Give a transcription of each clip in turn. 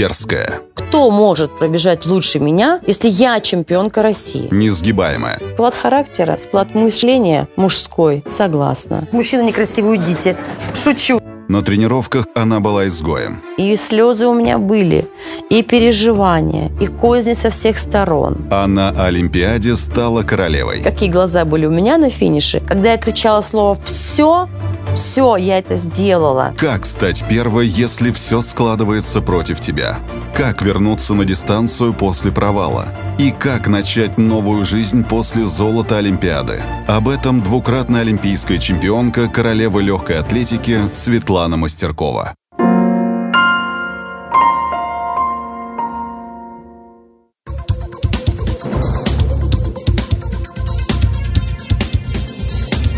Дерзкая. Кто может пробежать лучше меня, если я чемпионка России? Несгибаемая. Склад характера, склад мышления мужской. Согласна. Мужчина некрасивый, уйдите. Шучу. На тренировках она была изгоем. И слезы у меня были, и переживания, и козни со всех сторон. А на Олимпиаде стала королевой. Какие глаза были у меня на финише, когда я кричала слово «все», все, я это сделала. Как стать первой, если все складывается против тебя? Как вернуться на дистанцию после провала? И как начать новую жизнь после золота Олимпиады? Об этом двукратная олимпийская чемпионка, королева легкой атлетики Светлана Мастеркова.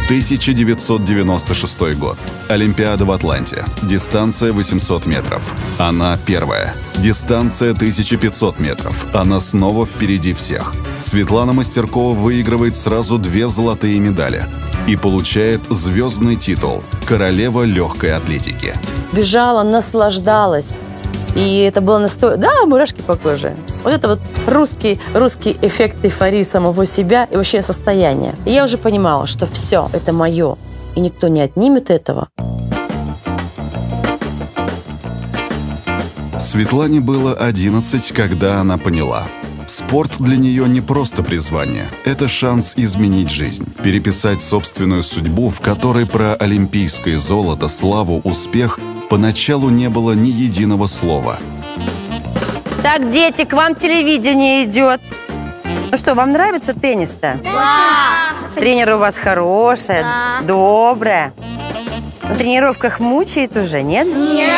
1996 год. Олимпиада в Атланте. Дистанция 800 метров. Она первая. Дистанция 1500 метров. Она снова впереди всех. Светлана Мастеркова выигрывает сразу две золотые медали и получает звездный титул «Королева легкой атлетики». Бежала, наслаждалась. И это было настолько... Да, мурашки по коже. Вот это вот русский, русский эффект эйфории самого себя и вообще состояния. И я уже понимала, что все, это мое. И никто не отнимет этого. Светлане было 11, когда она поняла. Спорт для нее не просто призвание. Это шанс изменить жизнь, переписать собственную судьбу, в которой про олимпийское золото, славу, успех поначалу не было ни единого слова – так, дети, к вам телевидение идет. Ну что, вам нравится теннис-то? Да. Тренер у вас хорошая, да. добрая. На тренировках мучает уже, нет? Нет.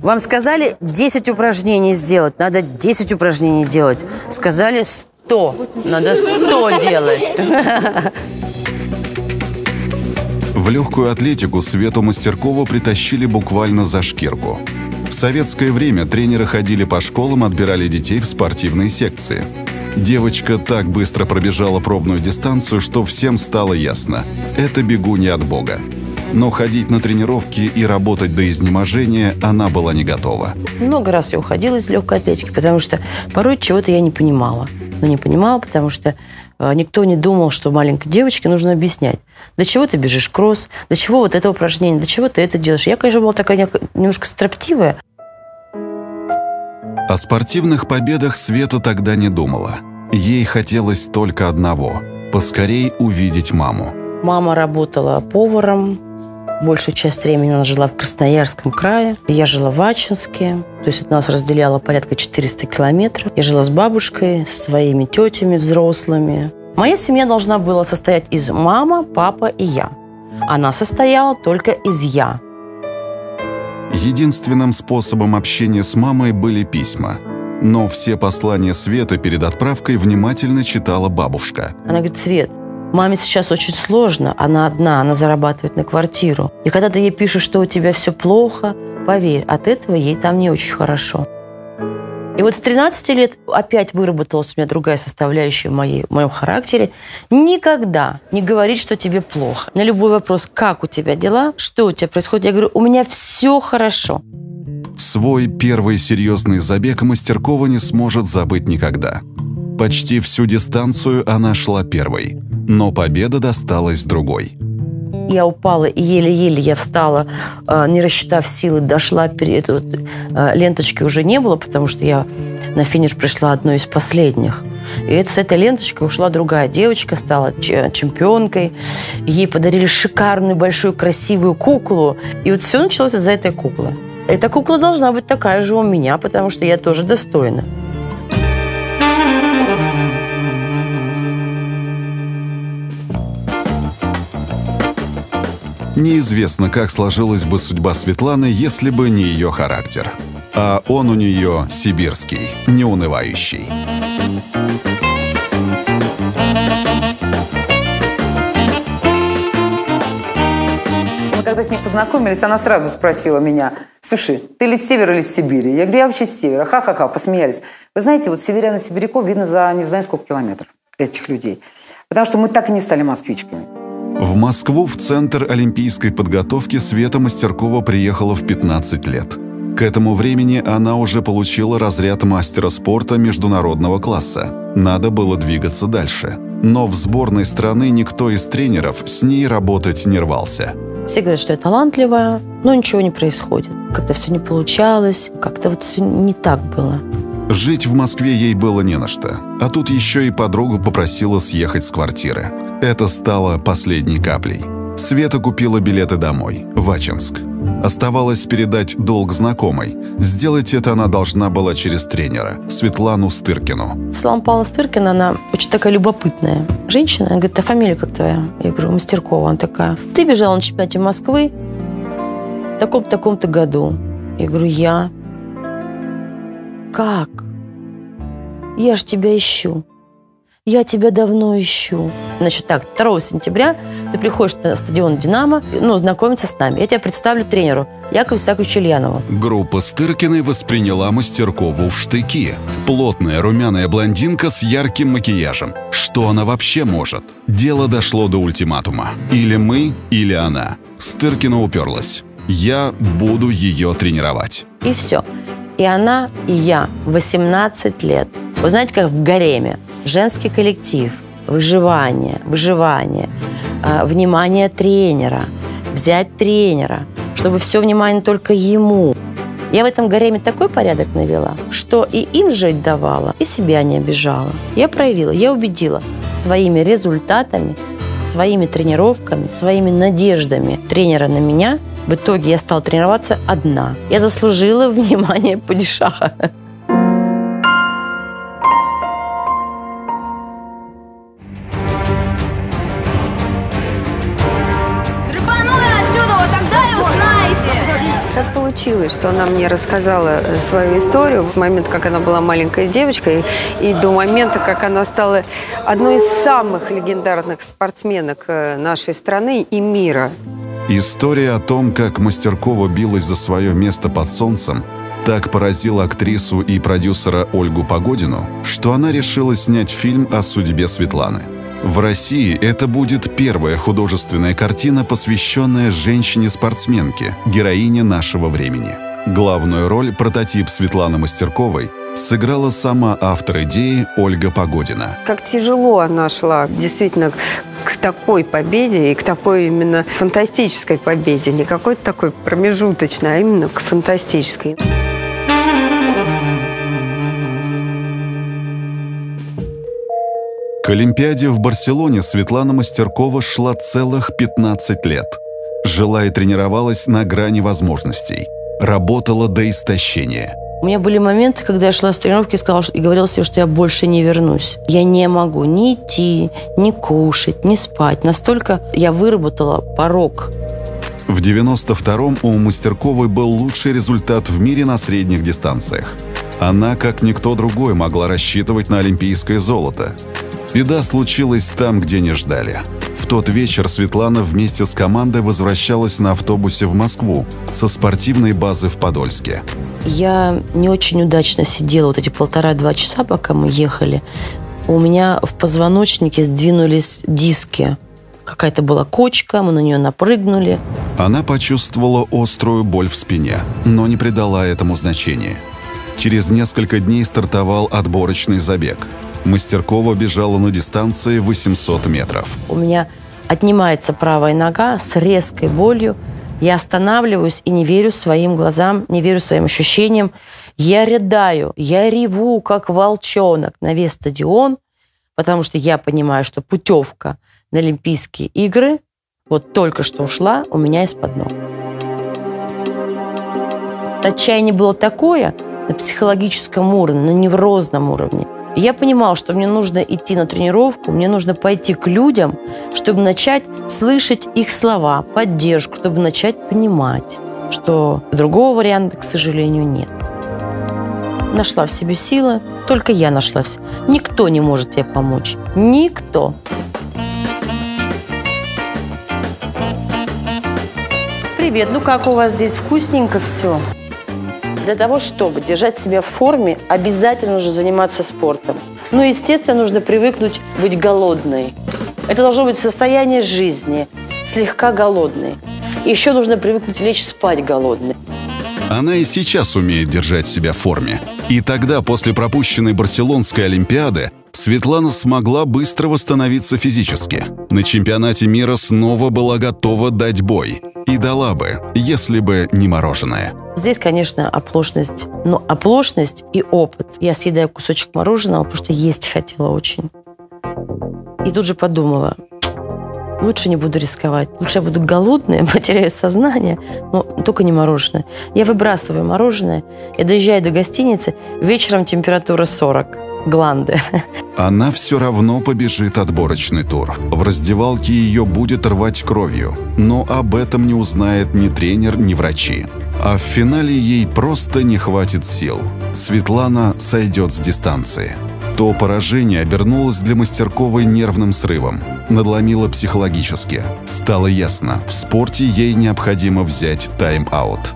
Вам сказали 10 упражнений сделать, надо 10 упражнений делать. Сказали 100, надо 100 делать. В легкую атлетику Свету Мастеркову притащили буквально за шкирку. В советское время тренеры ходили по школам, отбирали детей в спортивные секции. Девочка так быстро пробежала пробную дистанцию, что всем стало ясно – это бегунья от Бога. Но ходить на тренировки и работать до изнеможения она была не готова. Много раз я уходила из легкой атлетики, потому что порой чего-то я не понимала. Но не понимала, потому что а, никто не думал, что маленькой девочке нужно объяснять, для чего ты бежишь кросс, для чего вот это упражнение, для чего ты это делаешь. Я, конечно, была такая немножко строптивая. О спортивных победах Света тогда не думала. Ей хотелось только одного – поскорей увидеть маму. Мама работала поваром, Большую часть времени она жила в Красноярском крае. Я жила в Ачинске. То есть это нас разделяло порядка 400 километров. Я жила с бабушкой, со своими тетями взрослыми. Моя семья должна была состоять из мама, папа и я. Она состояла только из я. Единственным способом общения с мамой были письма. Но все послания Света перед отправкой внимательно читала бабушка. Она говорит, Свет, Маме сейчас очень сложно, она одна, она зарабатывает на квартиру. И когда ты ей пишешь, что у тебя все плохо, поверь, от этого ей там не очень хорошо. И вот с 13 лет опять выработалась у меня другая составляющая в, моей, в моем характере. Никогда не говорить, что тебе плохо. На любой вопрос, как у тебя дела, что у тебя происходит, я говорю, у меня все хорошо. Свой первый серьезный забег Мастеркова не сможет забыть никогда. Почти всю дистанцию она шла первой но победа досталась другой. Я упала, и еле-еле я встала, а, не рассчитав силы, дошла, перед, вот, а, ленточки уже не было, потому что я на финиш пришла одной из последних. И это, с этой ленточкой ушла другая девочка, стала чемпионкой. Ей подарили шикарную, большую, красивую куклу. И вот все началось из-за этой куклы. Эта кукла должна быть такая же у меня, потому что я тоже достойна. Неизвестно, как сложилась бы судьба Светланы, если бы не ее характер. А он у нее сибирский, неунывающий. Мы когда с ней познакомились, она сразу спросила меня, слушай, ты ли с севера или с Сибири? Я говорю, я вообще с севера. Ха-ха-ха, посмеялись. Вы знаете, вот северян и сибиряков видно за не знаю сколько километров этих людей. Потому что мы так и не стали москвичками. В Москву в Центр олимпийской подготовки Света Мастеркова приехала в 15 лет. К этому времени она уже получила разряд мастера спорта международного класса. Надо было двигаться дальше. Но в сборной страны никто из тренеров с ней работать не рвался. Все говорят, что я талантливая, но ничего не происходит. Как-то все не получалось, как-то вот все не так было. Жить в Москве ей было не на что. А тут еще и подруга попросила съехать с квартиры. Это стало последней каплей. Света купила билеты домой, в Ачинск. Оставалось передать долг знакомой. Сделать это она должна была через тренера, Светлану Стыркину. Светлана Павловна Стыркина, она очень такая любопытная женщина. Она говорит, а фамилия как твоя? Я говорю, Мастеркова. Она такая, ты бежала на чемпионате Москвы в таком-таком-то году. Я говорю, я? Как? Я ж тебя ищу. Я тебя давно ищу. Значит так, 2 сентября ты приходишь на стадион «Динамо», ну, знакомиться с нами. Я тебя представлю тренеру Якову Исааковичу Ильянову. Группа Стыркиной восприняла Мастеркову в штыки. Плотная румяная блондинка с ярким макияжем. Что она вообще может? Дело дошло до ультиматума. Или мы, или она. Стыркина уперлась. Я буду ее тренировать. И все. И она, и я. 18 лет. Вы знаете, как в гареме. Женский коллектив. Выживание, выживание. э, внимание тренера. Взять тренера. Чтобы все внимание только ему. Я в этом гареме такой порядок навела, что и им жить давала, и себя не обижала. Я проявила, я убедила своими результатами, своими тренировками, своими надеждами тренера на меня. В итоге я стала тренироваться одна. Я заслужила внимание падишаха. Так получилось, что она мне рассказала э, свою историю с момента, как она была маленькой девочкой, и до момента, как она стала одной из самых легендарных спортсменок э, нашей страны и мира. История о том, как Мастеркова билась за свое место под солнцем, так поразила актрису и продюсера Ольгу Погодину, что она решила снять фильм о судьбе Светланы. В России это будет первая художественная картина, посвященная женщине-спортсменке, героине нашего времени. Главную роль прототип Светланы Мастерковой сыграла сама автор идеи Ольга Погодина. Как тяжело она шла действительно к такой победе и к такой именно фантастической победе. Не какой-то такой промежуточной, а именно к фантастической. К Олимпиаде в Барселоне Светлана Мастеркова шла целых 15 лет. Жила и тренировалась на грани возможностей. Работала до истощения. У меня были моменты, когда я шла с тренировки и, сказала, и говорила себе, что я больше не вернусь. Я не могу ни идти, ни кушать, ни спать. Настолько я выработала порог В 92-м у Мастерковой был лучший результат в мире на средних дистанциях. Она, как никто другой, могла рассчитывать на олимпийское золото. Беда случилась там, где не ждали. В тот вечер Светлана вместе с командой возвращалась на автобусе в Москву со спортивной базы в Подольске. Я не очень удачно сидела вот эти полтора-два часа, пока мы ехали. У меня в позвоночнике сдвинулись диски. Какая-то была кочка, мы на нее напрыгнули. Она почувствовала острую боль в спине, но не придала этому значения. Через несколько дней стартовал отборочный забег. Мастеркова бежала на дистанции 800 метров. У меня отнимается правая нога с резкой болью. Я останавливаюсь и не верю своим глазам, не верю своим ощущениям. Я рыдаю, я реву, как волчонок на весь стадион, потому что я понимаю, что путевка на Олимпийские игры вот только что ушла у меня из-под ног. Отчаяние было такое на психологическом уровне, на неврозном уровне. Я понимала, что мне нужно идти на тренировку, мне нужно пойти к людям, чтобы начать слышать их слова, поддержку, чтобы начать понимать, что другого варианта, к сожалению, нет. Нашла в себе силы, только я нашла в себе. Никто не может тебе помочь. Никто. Привет, ну как у вас здесь? Вкусненько все? Для того, чтобы держать себя в форме, обязательно нужно заниматься спортом. Ну, естественно, нужно привыкнуть быть голодной. Это должно быть состояние жизни, слегка голодный. И еще нужно привыкнуть лечь спать голодный. Она и сейчас умеет держать себя в форме. И тогда, после пропущенной Барселонской Олимпиады, Светлана смогла быстро восстановиться физически. На чемпионате мира снова была готова дать бой. И дала бы, если бы не мороженое. Здесь, конечно, оплошность. Но оплошность и опыт. Я съедаю кусочек мороженого, потому что есть хотела очень. И тут же подумала, лучше не буду рисковать. Лучше я буду голодная, потеряю сознание, но только не мороженое. Я выбрасываю мороженое, я доезжаю до гостиницы, вечером температура 40 гланды. Она все равно побежит отборочный тур. В раздевалке ее будет рвать кровью. Но об этом не узнает ни тренер, ни врачи. А в финале ей просто не хватит сил. Светлана сойдет с дистанции. То поражение обернулось для Мастерковой нервным срывом. Надломило психологически. Стало ясно, в спорте ей необходимо взять тайм-аут.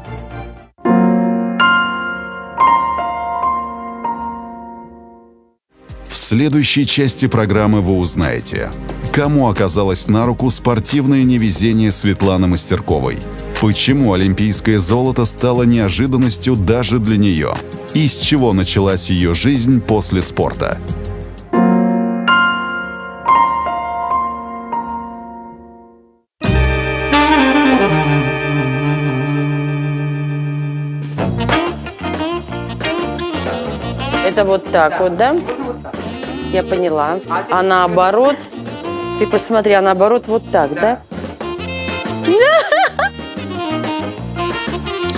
Следующей части программы вы узнаете, кому оказалось на руку спортивное невезение Светланы Мастерковой, почему олимпийское золото стало неожиданностью даже для нее, и с чего началась ее жизнь после спорта. Это вот так вот, да? Я поняла. А наоборот, ты посмотри, а наоборот вот так, да?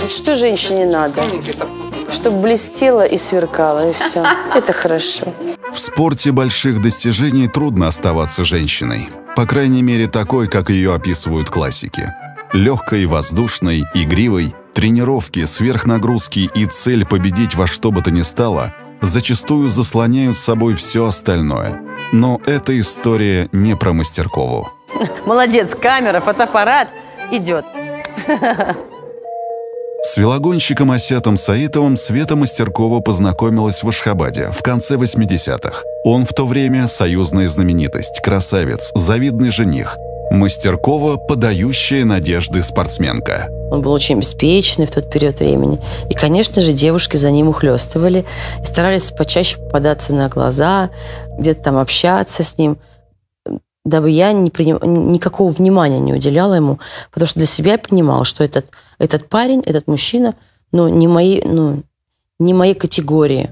Что женщине надо? Чтобы блестело и сверкало, и все. Это хорошо. В спорте больших достижений трудно оставаться женщиной. По крайней мере, такой, как ее описывают классики. Легкой, воздушной, игривой, тренировки, сверхнагрузки и цель победить во что бы то ни стало зачастую заслоняют собой все остальное. Но эта история не про Мастеркову. Молодец, камера, фотоаппарат идет. С велогонщиком Асятом Саитовым Света Мастеркова познакомилась в Ашхабаде в конце 80-х. Он в то время союзная знаменитость, красавец, завидный жених. Мастеркова – подающая надежды спортсменка. Он был очень беспечный в тот период времени. И, конечно же, девушки за ним ухлёстывали и старались почаще попадаться на глаза, где-то там общаться с ним, дабы я не приним... никакого внимания не уделяла ему, потому что для себя я понимала, что этот, этот парень, этот мужчина, ну, не мои, ну, не моей категории.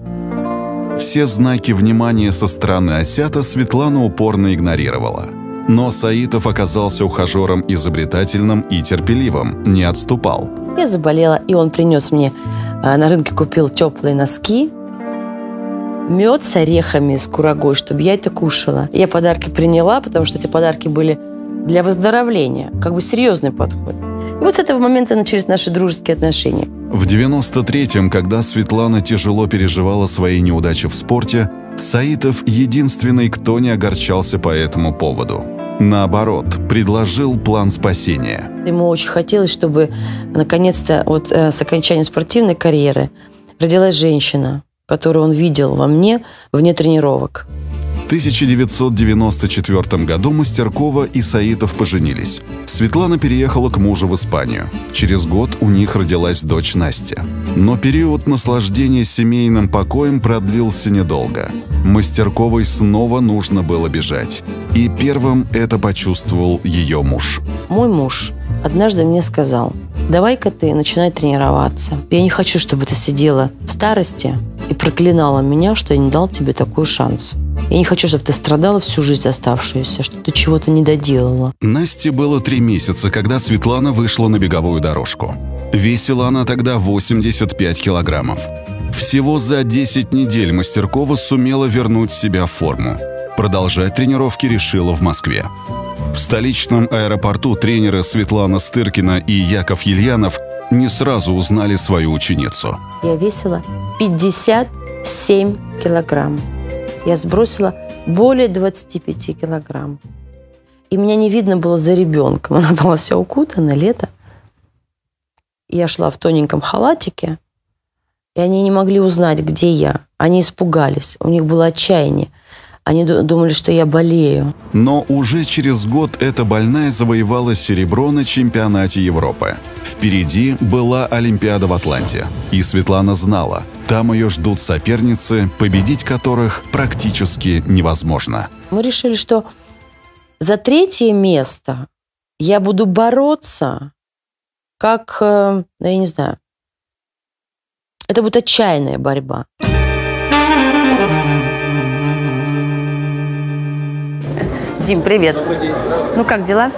Все знаки внимания со стороны Асята Светлана упорно игнорировала. Но Саитов оказался ухажером изобретательным и терпеливым, не отступал. Я заболела, и он принес мне а, на рынке купил теплые носки, мед с орехами, с курагой, чтобы я это кушала. Я подарки приняла, потому что эти подарки были для выздоровления, как бы серьезный подход. И вот с этого момента начались наши дружеские отношения. В 93-м, когда Светлана тяжело переживала свои неудачи в спорте, Саитов единственный, кто не огорчался по этому поводу. Наоборот, предложил план спасения. Ему очень хотелось, чтобы наконец-то вот э, с окончанием спортивной карьеры родилась женщина, которую он видел во мне вне тренировок. В 1994 году Мастеркова и Саитов поженились. Светлана переехала к мужу в Испанию. Через год у них родилась дочь Настя. Но период наслаждения семейным покоем продлился недолго. Мастерковой снова нужно было бежать. И первым это почувствовал ее муж. Мой муж однажды мне сказал, давай-ка ты начинай тренироваться. Я не хочу, чтобы ты сидела в старости и проклинала меня, что я не дал тебе такой шанс. Я не хочу, чтобы ты страдала всю жизнь оставшуюся, что ты чего-то не доделала. Насте было три месяца, когда Светлана вышла на беговую дорожку. Весила она тогда 85 килограммов. Всего за 10 недель Мастеркова сумела вернуть себя в форму. Продолжать тренировки решила в Москве. В столичном аэропорту тренеры Светлана Стыркина и Яков Ельянов не сразу узнали свою ученицу. Я весила 57 килограмм. Я сбросила более 25 килограмм. И меня не видно было за ребенком. Она была вся укутана, лето. Я шла в тоненьком халатике, и они не могли узнать, где я. Они испугались, у них было отчаяние. Они ду- думали, что я болею. Но уже через год эта больная завоевала серебро на чемпионате Европы. Впереди была Олимпиада в Атланте. И Светлана знала, там ее ждут соперницы, победить которых практически невозможно. Мы решили, что за третье место я буду бороться, как, э, я не знаю, это будет отчаянная борьба. Дим, привет. Ну как дела?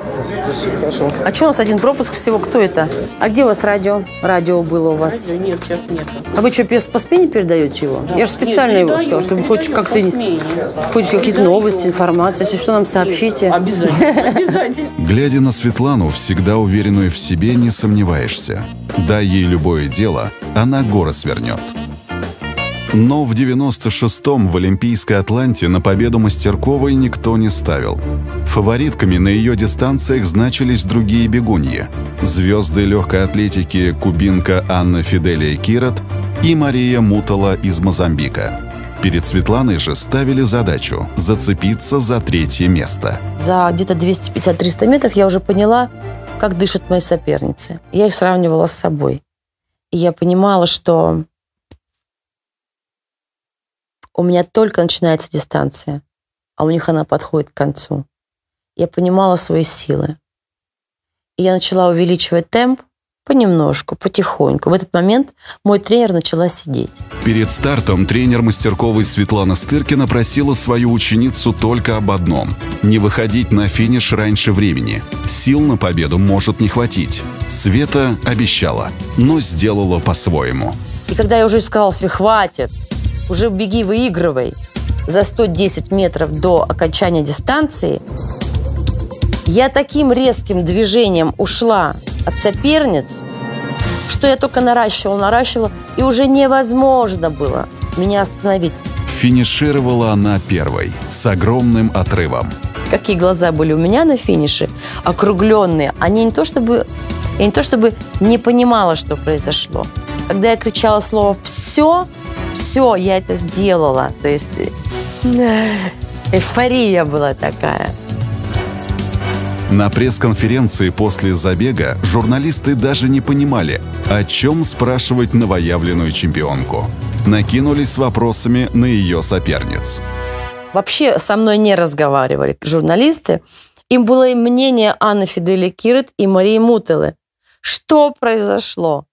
Хорошо. А что у нас один пропуск всего? Кто это? А где у вас радио? Радио было у вас. Нет, сейчас нет. А вы что, пес по спине передаете его? Я же специально его сказала, чтобы хоть как-то, хоть какие-то новости, информация. Если что, нам сообщите. Обязательно, обязательно. Глядя на Светлану, всегда уверенную в себе, не сомневаешься. Дай ей любое дело, она горы свернет. Но в 96-м в Олимпийской Атланте на победу Мастерковой никто не ставил. Фаворитками на ее дистанциях значились другие бегуньи. Звезды легкой атлетики кубинка Анна Фиделия Кирот и Мария Мутала из Мозамбика. Перед Светланой же ставили задачу – зацепиться за третье место. За где-то 250-300 метров я уже поняла, как дышат мои соперницы. Я их сравнивала с собой. И я понимала, что у меня только начинается дистанция, а у них она подходит к концу. Я понимала свои силы. И я начала увеличивать темп понемножку, потихоньку. В этот момент мой тренер начала сидеть. Перед стартом тренер Мастерковой Светлана Стыркина просила свою ученицу только об одном – не выходить на финиш раньше времени. Сил на победу может не хватить. Света обещала, но сделала по-своему. И когда я уже сказала себе, хватит, уже беги, выигрывай, за 110 метров до окончания дистанции, я таким резким движением ушла от соперниц, что я только наращивала, наращивала, и уже невозможно было меня остановить. Финишировала она первой, с огромным отрывом. Какие глаза были у меня на финише, округленные. Они не то чтобы... Я не то чтобы не понимала, что произошло. Когда я кричала слово «все», все, я это сделала. То есть э, эйфория была такая. На пресс-конференции после забега журналисты даже не понимали, о чем спрашивать новоявленную чемпионку. Накинулись с вопросами на ее соперниц. Вообще со мной не разговаривали журналисты. Им было и мнение Анны Фидели Кирит и Марии Мутелы. Что произошло?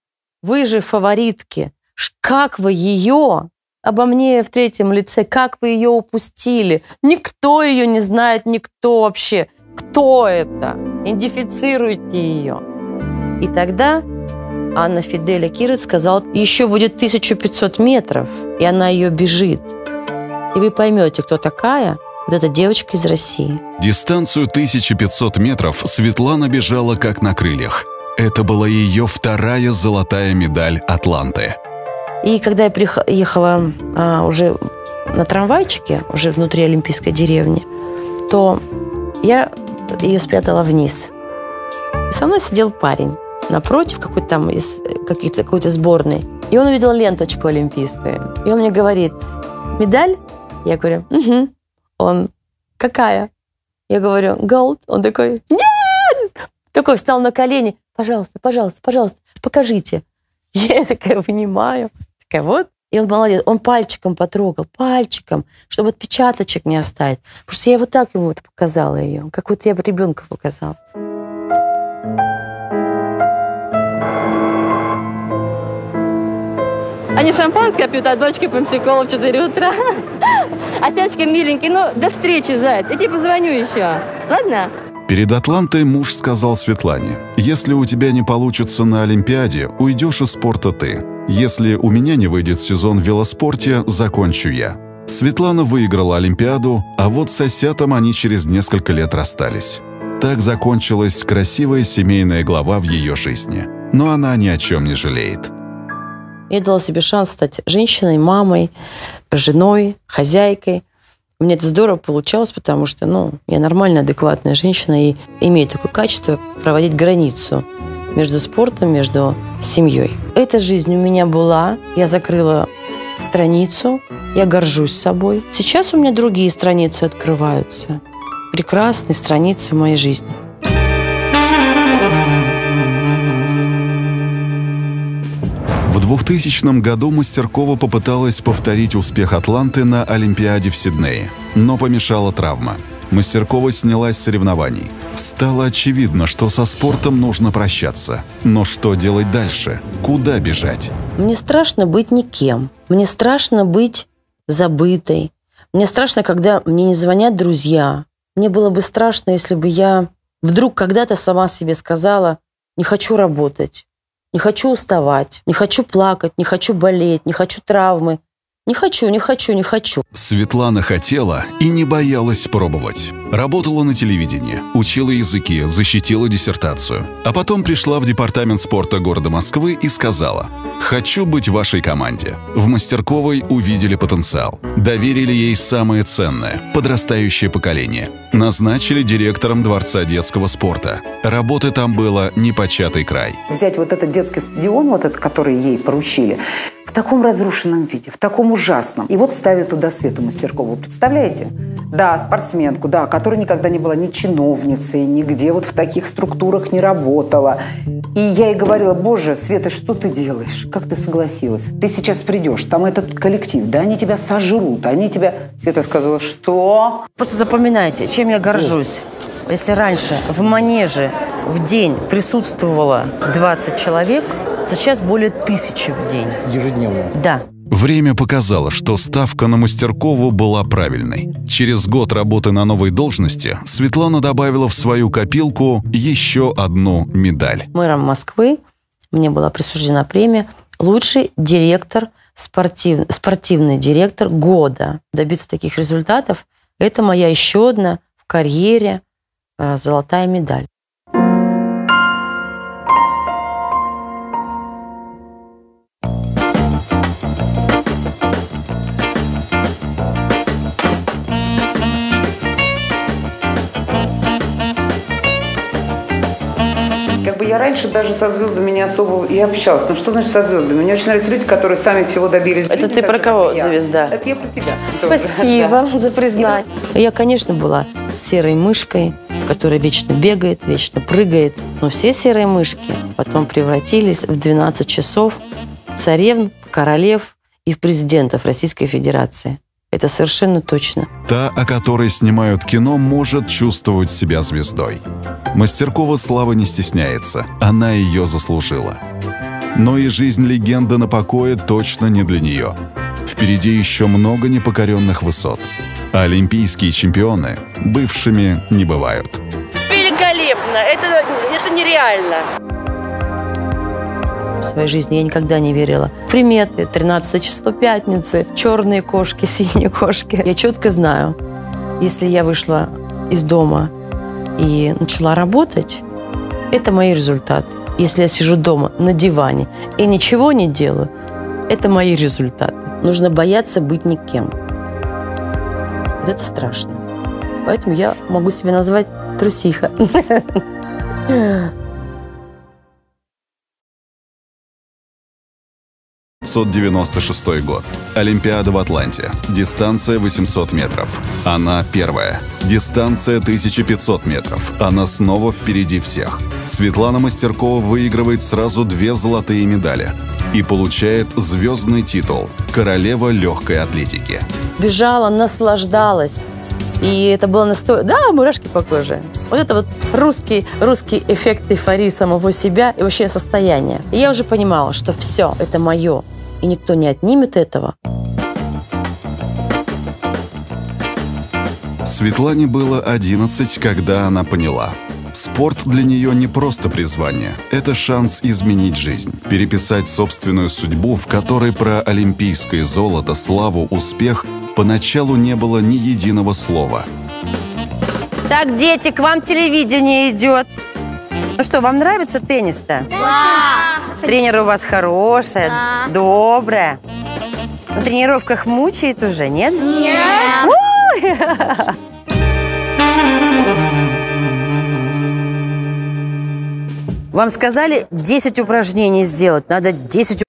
Вы же фаворитки. Как вы ее, обо мне в третьем лице, как вы ее упустили? Никто ее не знает, никто вообще. Кто это? Идентифицируйте ее. И тогда Анна Фиделя Кирит сказала, еще будет 1500 метров, и она ее бежит. И вы поймете, кто такая вот эта девочка из России. Дистанцию 1500 метров Светлана бежала как на крыльях. Это была ее вторая золотая медаль Атланты. И когда я приехала а, уже на трамвайчике, уже внутри Олимпийской деревни, то я ее спрятала вниз. И со мной сидел парень напротив какой-то там из какой-то, какой-то сборной. И он увидел ленточку олимпийскую. И он мне говорит, медаль? Я говорю, угу. Он, какая? Я говорю, gold. Он такой, нет! Такой встал на колени. Пожалуйста, пожалуйста, пожалуйста, покажите. Я такая вынимаю. Такая, вот. И он молодец. Он пальчиком потрогал, пальчиком, чтобы отпечаточек не оставить. Потому что я вот так ему вот показала ее, как вот я бы ребенка показала. Они шампанское пьют, а дочка пепсикола в 4 утра. А Тянечка миленький, ну, до встречи, заяц. Я тебе позвоню еще. Ладно? Перед Атлантой муж сказал Светлане, «Если у тебя не получится на Олимпиаде, уйдешь из спорта ты. Если у меня не выйдет сезон в велоспорте, закончу я». Светлана выиграла Олимпиаду, а вот с Осятом они через несколько лет расстались. Так закончилась красивая семейная глава в ее жизни. Но она ни о чем не жалеет. Я дала себе шанс стать женщиной, мамой, женой, хозяйкой. У меня это здорово получалось, потому что ну, я нормальная, адекватная женщина и имею такое качество проводить границу между спортом, между семьей. Эта жизнь у меня была. Я закрыла страницу, я горжусь собой. Сейчас у меня другие страницы открываются. Прекрасные страницы в моей жизни. 2000 году Мастеркова попыталась повторить успех Атланты на Олимпиаде в Сиднее, но помешала травма. Мастеркова снялась с соревнований. Стало очевидно, что со спортом нужно прощаться. Но что делать дальше? Куда бежать? Мне страшно быть никем. Мне страшно быть забытой. Мне страшно, когда мне не звонят друзья. Мне было бы страшно, если бы я вдруг когда-то сама себе сказала, не хочу работать, не хочу уставать, не хочу плакать, не хочу болеть, не хочу травмы. Не хочу, не хочу, не хочу. Светлана хотела и не боялась пробовать. Работала на телевидении, учила языки, защитила диссертацию. А потом пришла в департамент спорта города Москвы и сказала «Хочу быть в вашей команде». В Мастерковой увидели потенциал. Доверили ей самое ценное – подрастающее поколение. Назначили директором Дворца детского спорта. Работы там было непочатый край. Взять вот этот детский стадион, вот этот, который ей поручили, таком разрушенном виде, в таком ужасном. И вот ставят туда Свету Мастеркову. Представляете? Да, спортсменку, да, которая никогда не была ни чиновницей, нигде вот в таких структурах не работала. И я ей говорила, боже, Света, что ты делаешь? Как ты согласилась? Ты сейчас придешь, там этот коллектив, да, они тебя сожрут, они тебя... Света сказала, что? Просто запоминайте, чем я горжусь. Если раньше в манеже в день присутствовало 20 человек, сейчас более тысячи в день. Ежедневно. Да. Время показало, что ставка на Мастеркову была правильной. Через год работы на новой должности Светлана добавила в свою копилку еще одну медаль. Мэром Москвы мне была присуждена премия «Лучший директор, спортив, спортивный директор года». Добиться таких результатов – это моя еще одна в карьере золотая медаль. Я раньше даже со звездами не особо и общалась. Ну что значит со звездами? Мне очень нравятся люди, которые сами всего добились. Это жизни, ты про кого, я. звезда? Это я про тебя. Спасибо за признание. Я, конечно, была серой мышкой, которая вечно бегает, вечно прыгает. Но все серые мышки потом превратились в 12 часов в царевн, в королев и в президентов Российской Федерации. Это совершенно точно. Та, о которой снимают кино, может чувствовать себя звездой. Мастеркова слава не стесняется, она ее заслужила. Но и жизнь легенды на покое точно не для нее. Впереди еще много непокоренных высот. А олимпийские чемпионы бывшими не бывают. Великолепно! Это, это нереально! В своей жизни я никогда не верила приметы, 13 число пятницы, черные кошки, синие кошки. Я четко знаю, если я вышла из дома и начала работать, это мои результаты. Если я сижу дома на диване и ничего не делаю, это мои результаты. Нужно бояться быть никем. Вот это страшно. Поэтому я могу себя назвать трусиха. 1996 год. Олимпиада в Атланте. Дистанция 800 метров. Она первая. Дистанция 1500 метров. Она снова впереди всех. Светлана Мастеркова выигрывает сразу две золотые медали и получает звездный титул «Королева легкой атлетики». Бежала, наслаждалась. И это было настолько... Да, мурашки по коже. Вот это вот русский, русский эффект эйфории самого себя и вообще состояния. И я уже понимала, что все, это мое. И никто не отнимет этого. Светлане было 11, когда она поняла. Спорт для нее не просто призвание, это шанс изменить жизнь, переписать собственную судьбу, в которой про олимпийское золото, славу, успех поначалу не было ни единого слова. Так, дети, к вам телевидение идет. Ну что, вам нравится теннис-то? Да! Тренер у вас хорошая, добрая. На тренировках мучает уже, нет? Нет! Вам сказали 10 упражнений сделать. Надо 10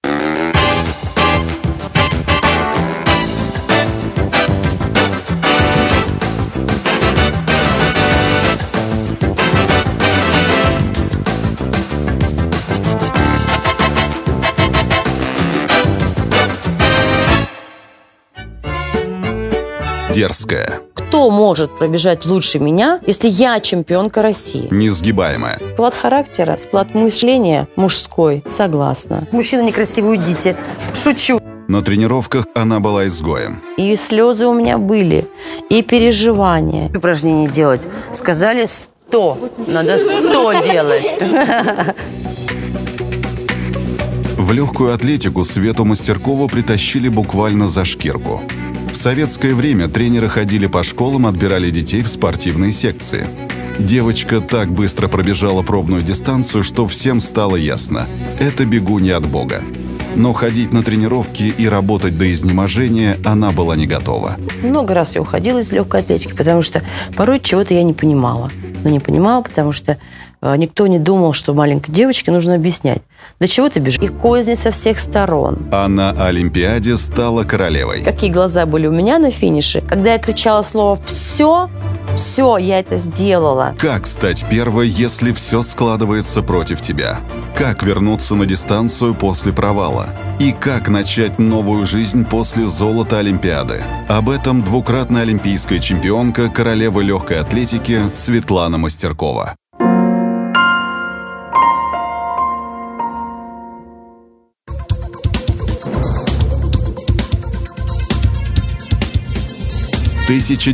Дерзкая, Кто может пробежать лучше меня, если я чемпионка России? несгибаемая, Склад характера, склад мышления мужской. Согласна. Мужчина некрасивый, уйдите. Шучу. на тренировках она была изгоем. И слезы у меня были, и переживания. Упражнения делать. Сказали 100. Надо 100 делать. В легкую атлетику Свету Мастеркову притащили буквально за шкирку. В советское время тренеры ходили по школам, отбирали детей в спортивные секции. Девочка так быстро пробежала пробную дистанцию, что всем стало ясно – это бегунья от Бога. Но ходить на тренировки и работать до изнеможения она была не готова. Много раз я уходила из легкой атлетики, потому что порой чего-то я не понимала. Но не понимала, потому что никто не думал, что маленькой девочке нужно объяснять. Для чего ты бежишь? И козни со всех сторон. А на Олимпиаде стала королевой. Какие глаза были у меня на финише. Когда я кричала слово «все», все, я это сделала. Как стать первой, если все складывается против тебя? Как вернуться на дистанцию после провала? И как начать новую жизнь после золота Олимпиады? Об этом двукратная олимпийская чемпионка, королева легкой атлетики Светлана Мастеркова. Тысяча